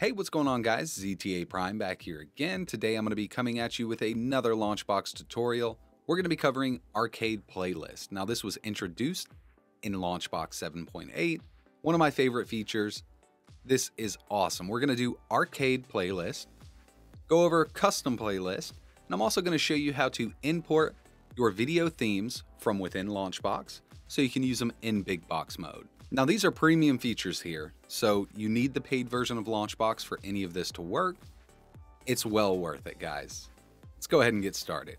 Hey, what's going on guys? ETA Prime back here again. Today I'm going to be coming at you with another Launchbox tutorial. We're going to be covering Arcade Playlist. Now this was introduced in Launchbox 7.8, one of my favorite features. This is awesome. We're going to do Arcade Playlist, go over Custom Playlist, and I'm also going to show you how to import your video themes from within Launchbox so you can use them in big box mode. Now these are premium features here, so you need the paid version of Launchbox for any of this to work. It's well worth it, guys. Let's go ahead and get started.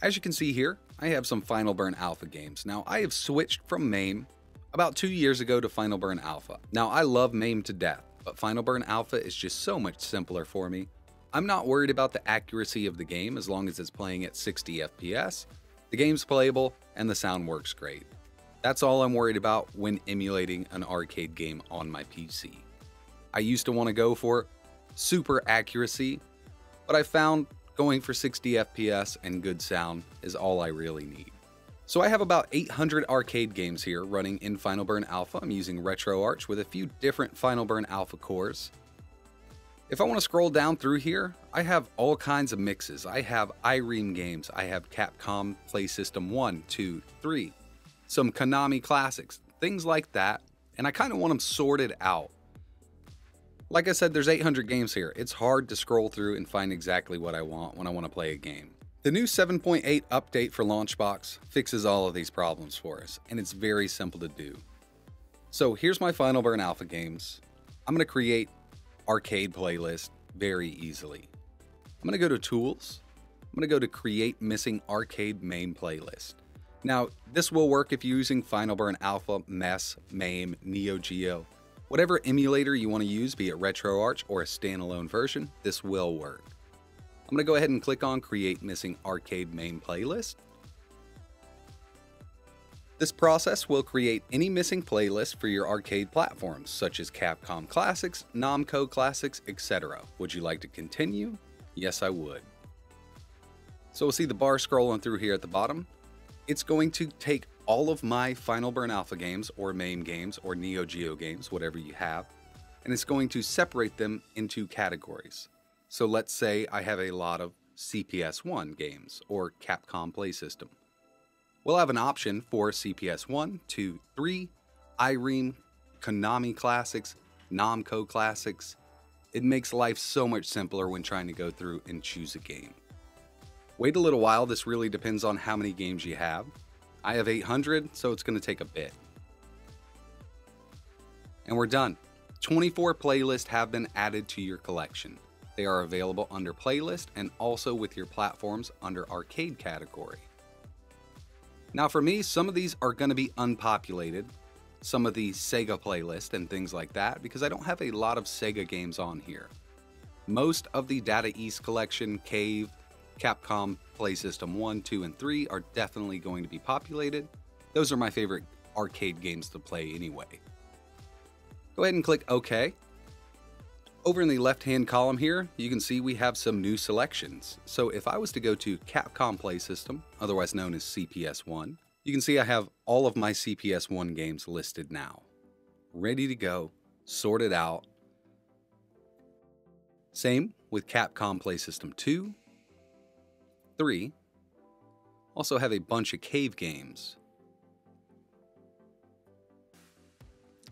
As you can see here, I have some Final Burn Alpha games. Now I have switched from MAME about two years ago to Final Burn Alpha. Now I love MAME to death, but Final Burn Alpha is just so much simpler for me. I'm not worried about the accuracy of the game as long as it's playing at 60 FPS. The game's playable and the sound works great. That's all I'm worried about when emulating an arcade game on my PC. I used to want to go for super accuracy, but I found going for 60 FPS and good sound is all I really need. So I have about 800 arcade games here running in Final Burn Alpha. I'm using RetroArch with a few different Final Burn Alpha cores. If I want to scroll down through here, I have all kinds of mixes. I have Irem games, I have Capcom Play System 1, 2, 3, some Konami classics, things like that, and I kind of want them sorted out. Like I said, there's 800 games here. It's hard to scroll through and find exactly what I want when I want to play a game. The new 7.8 update for Launchbox fixes all of these problems for us, and it's very simple to do. So here's my Final Burn Alpha games. I'm going to create arcade playlist very easily. I'm going to go to Tools. I'm going to go to Create Missing Arcade Main Playlist. Now, this will work if you're using Final Burn Alpha, MESS, MAME, Neo Geo. Whatever emulator you want to use, be it RetroArch or a standalone version, this will work. I'm going to go ahead and click on Create Missing Arcade Main Playlist. This process will create any missing playlist for your arcade platforms, such as Capcom Classics, Namco Classics, etc. Would you like to continue? Yes, I would. So we'll see the bar scrolling through here at the bottom it's going to take all of my Final Burn Alpha games, or MAME games, or Neo Geo games, whatever you have, and it's going to separate them into categories. So let's say I have a lot of CPS 1 games, or Capcom Play System. We'll have an option for CPS 1, 2, 3, Irem, Konami Classics, Namco Classics. It makes life so much simpler when trying to go through and choose a game. Wait a little while, this really depends on how many games you have. I have 800, so it's going to take a bit. And we're done. 24 playlists have been added to your collection. They are available under playlist and also with your platforms under arcade category. Now for me, some of these are going to be unpopulated, some of the Sega playlist and things like that, because I don't have a lot of Sega games on here. Most of the Data East collection, Cave, Capcom Play System 1, 2, and 3 are definitely going to be populated. Those are my favorite arcade games to play anyway. Go ahead and click OK. Over in the left-hand column here, you can see we have some new selections. So if I was to go to Capcom Play System, otherwise known as CPS1, you can see I have all of my CPS1 games listed now. Ready to go, sorted out. Same with Capcom Play System 2, 3 also have a bunch of cave games.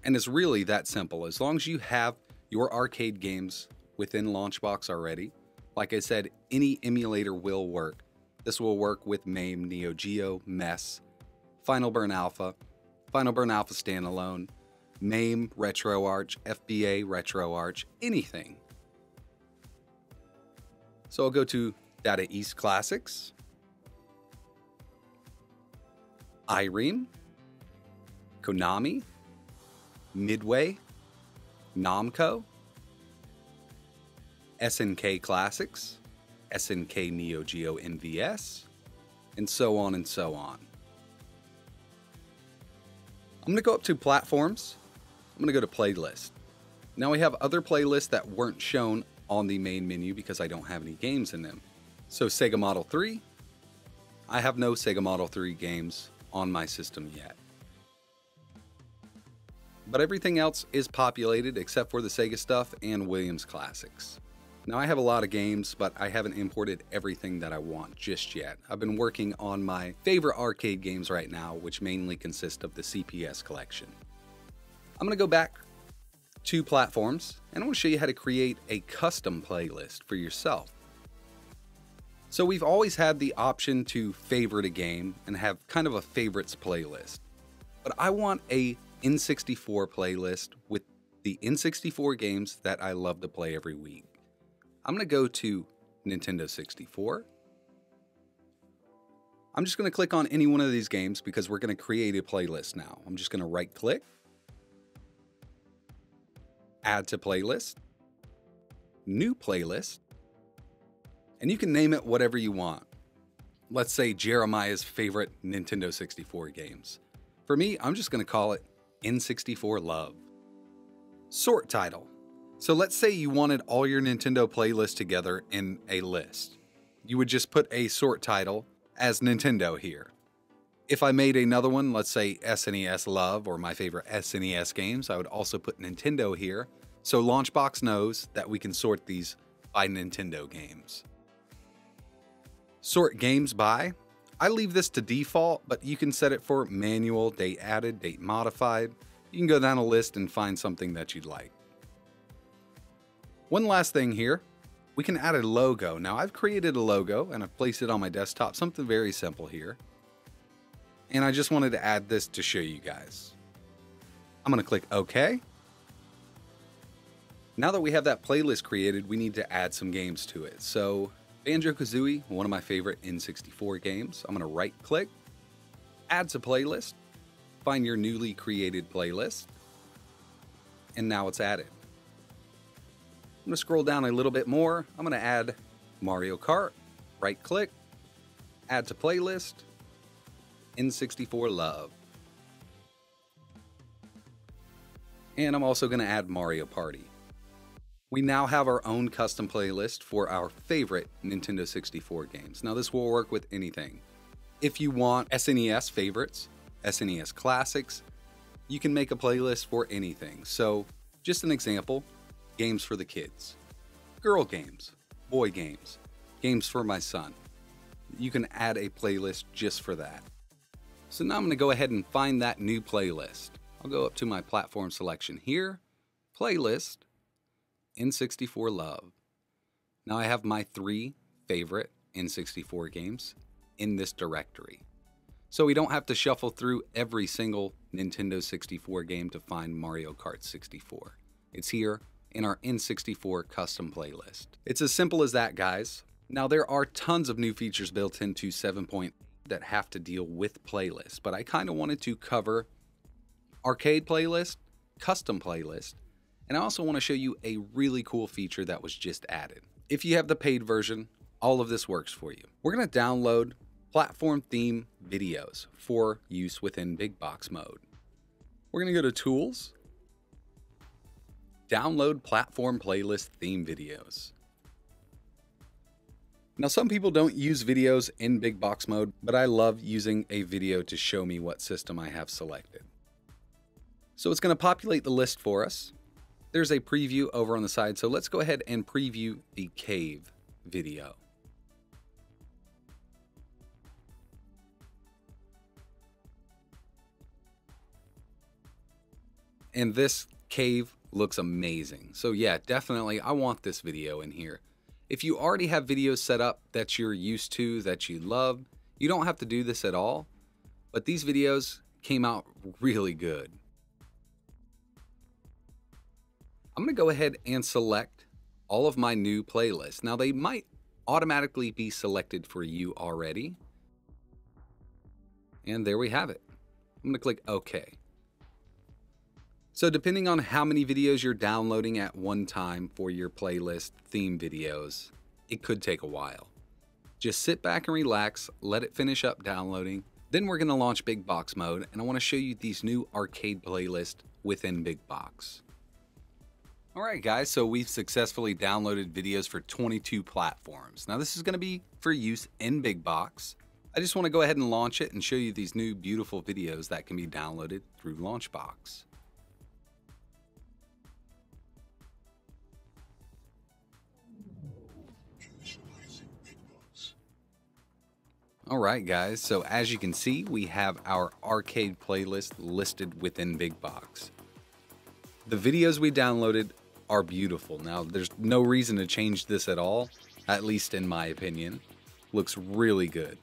And it's really that simple. As long as you have your arcade games within Launchbox already, like I said, any emulator will work. This will work with MAME, Neo Geo, MESS, Final Burn Alpha, Final Burn Alpha Standalone, MAME, RetroArch, FBA, RetroArch, anything. So I'll go to Data East Classics, Irem, Konami, Midway, Namco, SNK Classics, SNK Neo Geo MVS, and so on and so on. I'm going to go up to platforms. I'm going to go to playlist. Now we have other playlists that weren't shown on the main menu because I don't have any games in them. So Sega Model 3, I have no Sega Model 3 games on my system yet. but everything else is populated except for the Sega stuff and Williams Classics. Now I have a lot of games, but I haven't imported everything that I want just yet. I've been working on my favorite arcade games right now, which mainly consist of the CPS collection. I'm to go back to platforms, and I want to show you how to create a custom playlist for yourself. So we've always had the option to favorite a game and have kind of a favorites playlist. But I want a N64 playlist with the N64 games that I love to play every week. I'm going to go to Nintendo 64. I'm just going to click on any one of these games because we're going to create a playlist now. I'm just going to right click, add to playlist, new playlist, and you can name it whatever you want. Let's say Jeremiah's favorite Nintendo 64 games. For me, I'm just going to call it N64 Love. Sort title. So let's say you wanted all your Nintendo playlists together in a list. You would just put a sort title as Nintendo here. If I made another one, let's say SNES Love or my favorite SNES games, I would also put Nintendo here so Launchbox knows that we can sort these by Nintendo games. Sort games by. I leave this to default, but you can set it for manual, date added, date modified. You can go down a list and find something that you'd like. One last thing here, we can add a logo. Now I've created a logo and I've placed it on my desktop, something very simple here. And I just wanted to add this to show you guys. I'm gonna click OK. Now that we have that playlist created, we need to add some games to it. So Banjo-Kazooie, one of my favorite N64 games. I'm gonna right click, add to playlist, find your newly created playlist, and now it's added. I'm going to scroll down a little bit more. I'm going to add Mario Kart, right click, add to playlist, N64 Love. And I'm also going to add Mario Party. We now have our own custom playlist for our favorite Nintendo 64 games. Now, this will work with anything. If you want SNES favorites, SNES classics, you can make a playlist for anything. So, just an example games for the kids, girl games, boy games, games for my son. You can add a playlist just for that. So now I'm going to go ahead and find that new playlist. I'll go up to my platform selection here, playlist, N64 Love. Now I have my three favorite N64 games in this directory. So we don't have to shuffle through every single Nintendo 64 game to find Mario Kart 64. It's here in our N64 custom playlist. It's as simple as that, guys. Now, there are tons of new features built into 7.0 that have to deal with playlists, but I kind of wanted to cover arcade playlist, custom playlist, and I also want to show you a really cool feature that was just added. If you have the paid version, all of this works for you. We're going to download platform theme videos for use within big box mode. We're going to go to Tools, download platform playlist theme videos. Now, some people don't use videos in big box mode, but I love using a video to show me what system I have selected. So it's going to populate the list for us. There's a preview over on the side, so let's go ahead and preview the cave video. And this cave looks amazing. So yeah, definitely I want this video in here. If you already have videos set up that you're used to, that you love, you don't have to do this at all. But these videos came out really good. I'm going to go ahead and select all of my new playlists. Now they might automatically be selected for you already. And there we have it. I'm going to click OK. So depending on how many videos you're downloading at one time for your playlist theme videos, it could take a while. Just sit back and relax, let it finish up downloading. Then we're gonna launch Big Box mode and I wanna show you these new arcade playlists within Big Box. All right, guys, so we've successfully downloaded videos for 22 platforms. Now this is gonna be for use in Big Box. I just wanna go ahead and launch it and show you these new beautiful videos that can be downloaded through Launchbox. All right, guys, so as you can see, we have our arcade playlist listed within Big Box. The videos we downloaded are beautiful. Now, there's no reason to change this at all, at least in my opinion. Looks really good.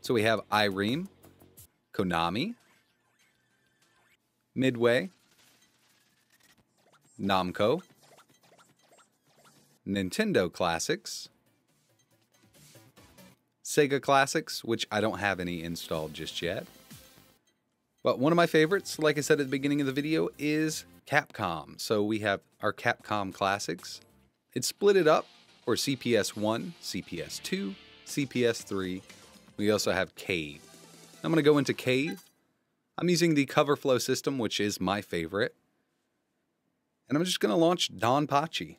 So we have Irem, Konami, Midway, Namco, Nintendo Classics, Sega Classics, which I don't have any installed just yet. But one of my favorites, like I said at the beginning of the video, is Capcom. So we have our Capcom Classics. It's split it up for CPS 1, CPS 2, CPS 3. We also have Cave. I'm going to go into Cave. I'm using the cover flow system, which is my favorite. And I'm just going to launch Donpachi.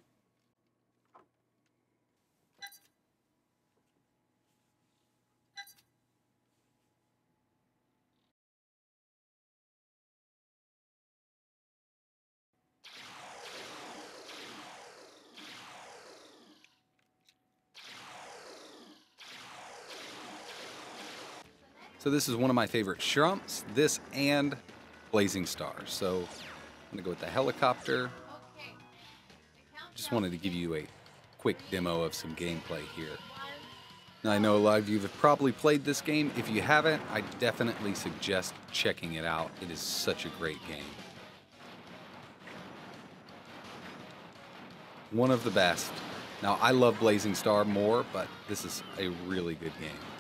So this is one of my favorite shmups, this and Blazing Star. So I'm gonna go with the helicopter. Just wanted to give you a quick demo of some gameplay here. Now I know a lot of you have probably played this game. If you haven't, I definitely suggest checking it out. It is such a great game. One of the best. Now I love Blazing Star more, but this is a really good game.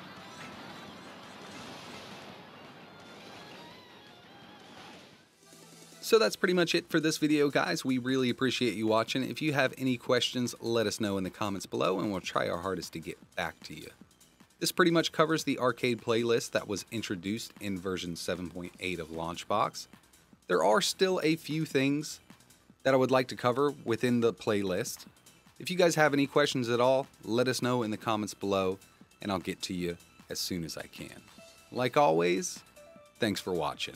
So that's pretty much it for this video, guys. We really appreciate you watching. If you have any questions, let us know in the comments below, and we'll try our hardest to get back to you. This pretty much covers the arcade playlist that was introduced in version 7.8 of Launchbox. There are still a few things that I would like to cover within the playlist. If you guys have any questions at all, let us know in the comments below, and I'll get to you as soon as I can. Like always, thanks for watching.